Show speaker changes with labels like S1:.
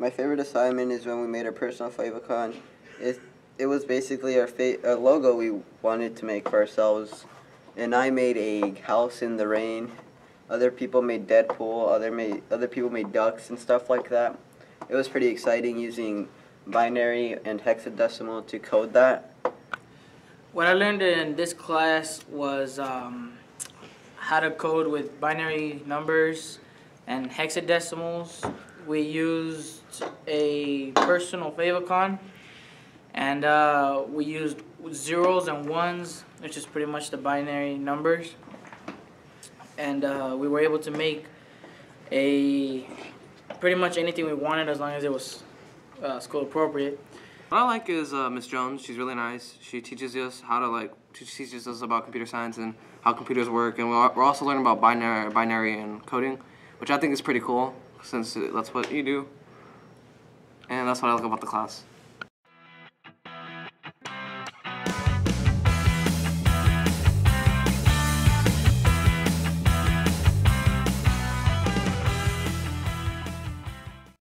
S1: My favorite assignment is when we made our personal favicon. It it was basically our fa- a logo we wanted to make for ourselves, and I made a house in the rain. Other people made Deadpool. Other made other people made ducks and stuff like that. It was pretty exciting using binary and hexadecimal to code that.
S2: What I learned in this class was um, how to code with binary numbers and hexadecimals. We used a personal favicon and uh, we used zeros and ones, which is pretty much the binary numbers. And uh, we were able to make a pretty much anything we wanted as long as it was uh, school appropriate.
S3: What I like is uh, Miss Jones. She's really nice. She teaches us how to like. She teaches us about computer science and how computers work, and we're also learning about binary, binary and coding, which I think is pretty cool since that's what you do. And that's what I like about the class.